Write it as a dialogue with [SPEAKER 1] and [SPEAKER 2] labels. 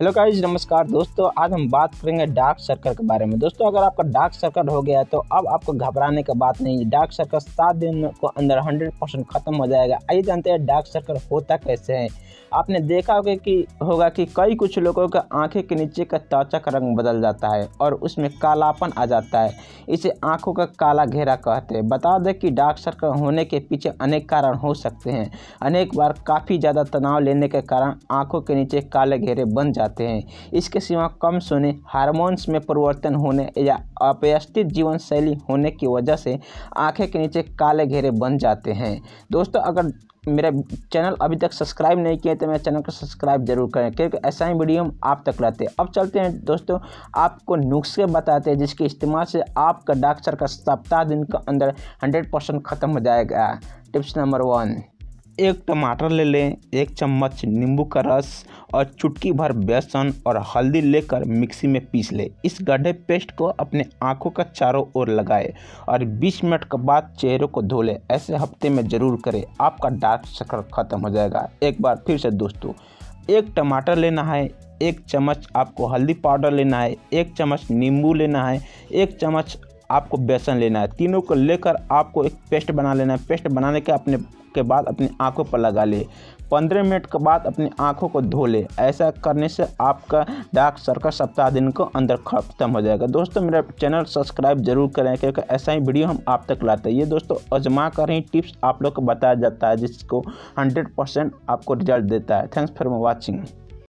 [SPEAKER 1] Hello guys नमस्कार। दोस्तों, आज हम बात करेंगे डार्क सर्कल के बारे में। दोस्तों, अगर आपका डार्क सर्कल हो गया है तो अब आपको घबराने की बात नहीं डार्क सर्कल सात दिन को अंदर हंड्रेड परसेंट खत्म हो जाएगा। आइए जानते हैं डार्क सर्कल होता कैसे है। आपने देखा होगा कि होगा कि कई कुछ लोगों का आँखें के नीचे का त्वचा का रंग बदल जाता है और उसमें कालापन आ जाता है। इसे आँखों का काला घेरा कहते हैं। बता दें कि डार्क सर्कल होने के पीछे अनेक कारण हो सकते हैं। अनेक बार काफ़ी ज़्यादा तनाव लेने के कारण आँखों के नीचे काले घेरे बन जाते हैं। इसके सिवा कम सोने, हारमोन्स में परिवर्तन होने या अव्यवस्थित जीवन शैली होने की वजह से आँखें के नीचे काले घेरे बन जाते हैं। दोस्तों, अगर मेरा चैनल अभी तक सब्सक्राइब नहीं किया तो मेरे चैनल को सब्सक्राइब ज़रूर करें, क्योंकि ऐसा ही वीडियो हम आप तक लाते हैं। अब चलते हैं दोस्तों, आपको नुस्खे बताते हैं, जिसके इस्तेमाल से आपका डाक्टर का सप्ताह दिन के अंदर हंड्रेड परसेंट ख़त्म हो जाएगा। Tips number one. एक टमाटर ले लें, एक चम्मच नींबू का रस और चुटकी भर बेसन और हल्दी लेकर मिक्सी में पीस लें। इस गड्ढे पेस्ट को अपने आँखों का चारों ओर लगाएँ और 20 मिनट के बाद चेहरे को धो लें। ऐसे हफ़्ते में ज़रूर करें। आपका डार्क सर्कल ख़त्म हो जाएगा। एक बार फिर से दोस्तों, एक टमाटर लेना है, एक चम्मच आपको हल्दी पाउडर लेना है, एक चम्मच नींबू लेना है, एक चम्मच आपको बेसन लेना है। तीनों को लेकर आपको एक पेस्ट बना लेना है। पेस्ट बनाने के अपने, के बाद अपनी आँखों पर लगा ले। पंद्रह मिनट के बाद अपनी आँखों को धो ले। ऐसा करने से आपका डार्क सर्कल सप्ताह दिन को अंदर खत्म हो जाएगा। दोस्तों, मेरा चैनल सब्सक्राइब ज़रूर करें, क्योंकि ऐसा ही वीडियो हम आप तक लाते हैं। ये दोस्तों, अजमा कर ही टिप्स आप लोग को बताया जाता है, जिसको हंड्रेड परसेंट आपको रिज़ल्ट देता है। Thanks for watching.